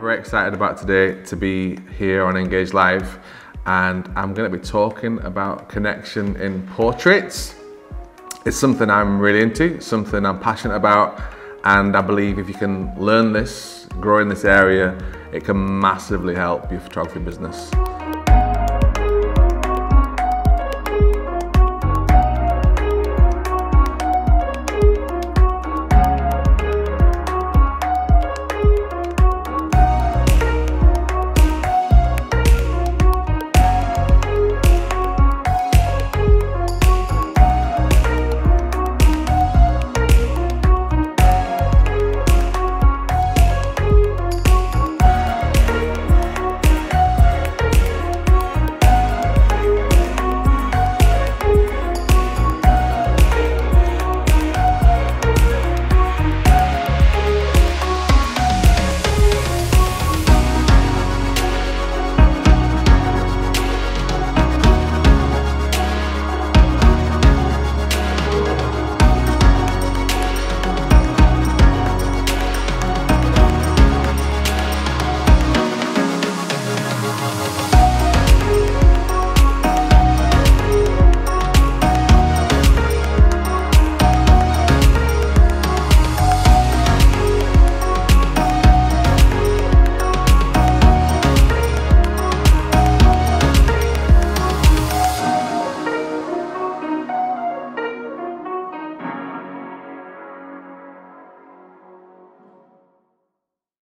very excited about today to be here on Engage Live and I'm going to be talking about connection in portraits. It's something I'm really into, something I'm passionate about and I believe if you can learn this, grow in this area, it can massively help your photography business.